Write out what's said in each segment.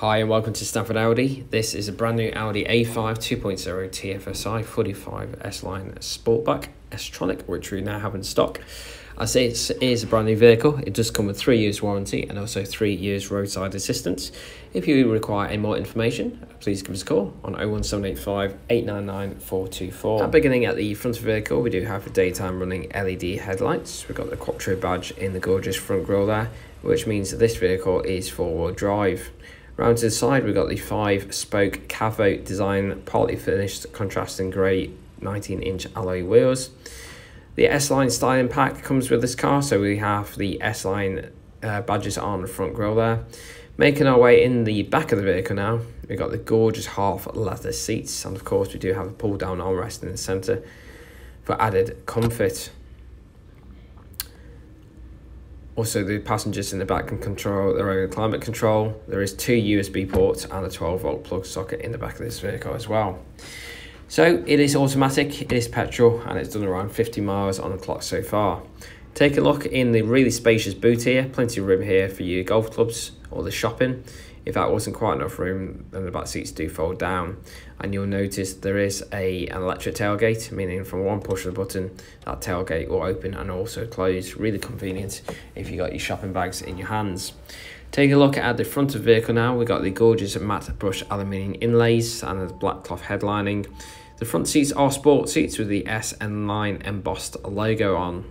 Hi and welcome to Stafford Audi. This is a brand new Audi A5 2.0 TFSI 45 S-Line Sportback S-Tronic, which we now have in stock. As it is a brand new vehicle, it does come with three years warranty and also three years roadside assistance. If you require any more information, please give us a call on 01785 899 424. At beginning at the front of the vehicle, we do have daytime running LED headlights. We've got the Quattro badge in the gorgeous front grille there, which means that this vehicle is four-wheel drive. Round to the side, we've got the five spoke Cavo design, partly finished contrasting grey 19 inch alloy wheels. The S-Line styling pack comes with this car, so we have the S-Line uh, badges on the front grille there. Making our way in the back of the vehicle now, we've got the gorgeous half leather seats, and of course we do have a pull down armrest in the centre for added comfort. Also, the passengers in the back can control their own climate control. There is two USB ports and a 12 volt plug socket in the back of this vehicle as well. So it is automatic, it is petrol, and it's done around 50 miles on the clock so far. Take a look in the really spacious boot here, plenty of room here for your golf clubs or the shopping. If that wasn't quite enough room, then the back seats do fold down. And you'll notice there is a, an electric tailgate, meaning from one push of the button, that tailgate will open and also close. Really convenient if you got your shopping bags in your hands. Take a look at the front of the vehicle now. We've got the gorgeous matte brush aluminium inlays and the black cloth headlining. The front seats are sport seats with the S and line embossed logo on,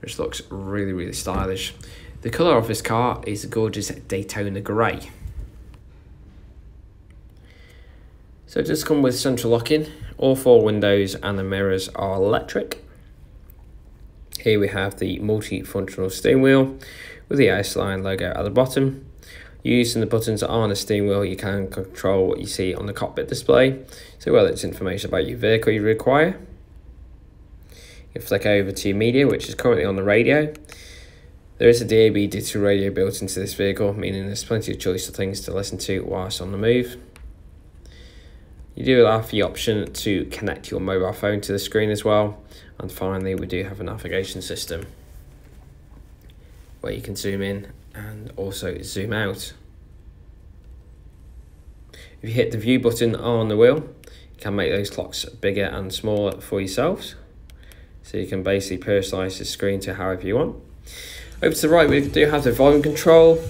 which looks really, really stylish. The colour of this car is a gorgeous Daytona grey. So it does come with central locking, all four windows and the mirrors are electric. Here we have the multi-functional steering wheel with the S-Line logo at the bottom. Using the buttons on the steering wheel, you can control what you see on the cockpit display. So whether it's information about your vehicle you require. You flick over to your media, which is currently on the radio. There is a DAB digital radio built into this vehicle, meaning there's plenty of choice of things to listen to whilst on the move. You do have the option to connect your mobile phone to the screen as well. And finally, we do have a navigation system where you can zoom in and also zoom out. If you hit the view button on the wheel, you can make those clocks bigger and smaller for yourselves. So you can basically personalize the screen to however you want. Over to the right, we do have the volume control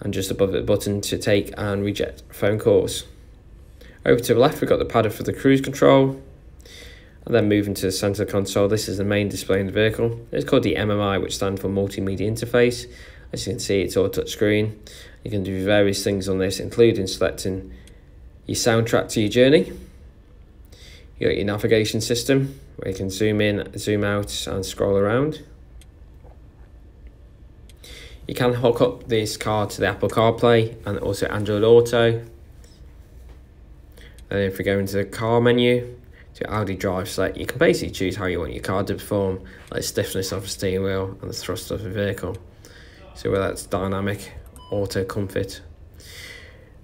and just above the button to take and reject phone calls. Over to the left, we've got the paddle for the cruise control. And then moving to the center console, this is the main display in the vehicle. It's called the MMI, which stands for Multimedia Interface. As you can see, it's all touchscreen. You can do various things on this, including selecting your soundtrack to your journey. You got your navigation system, where you can zoom in, zoom out, and scroll around. You can hook up this car to the Apple CarPlay and also Android Auto. And if we go into the car menu, to Audi Drive Select, you can basically choose how you want your car to perform, like stiffness of the steering wheel and the thrust of the vehicle. So whether that's dynamic, auto comfort.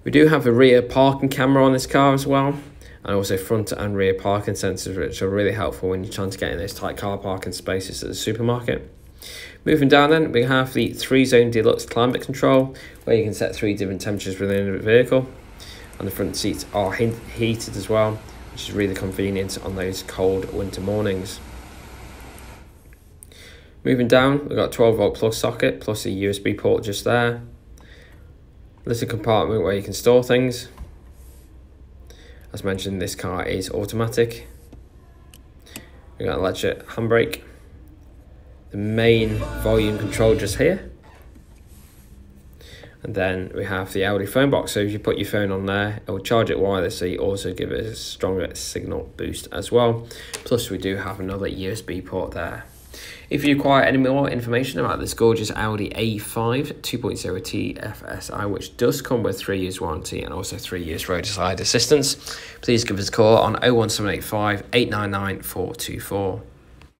We do have a rear parking camera on this car as well, and also front and rear parking sensors, which are really helpful when you're trying to get in those tight car parking spaces at the supermarket. Moving down then, we have the three zone deluxe climate control, where you can set three different temperatures within the vehicle. And the front seats are heated as well, which is really convenient on those cold winter mornings. Moving down, we've got 12 volt plug socket plus a USB port just there. Little compartment where you can store things. As mentioned, this car is automatic. We've got a electric handbrake the main volume control just here. And then we have the Audi phone box. So if you put your phone on there, it will charge it wirelessly, also give it a stronger signal boost as well. Plus we do have another USB port there. If you require any more information about this gorgeous Audi A5 2.0 TFSI, which does come with three years warranty and also three years roadside assistance, please give us a call on 01785 899 424.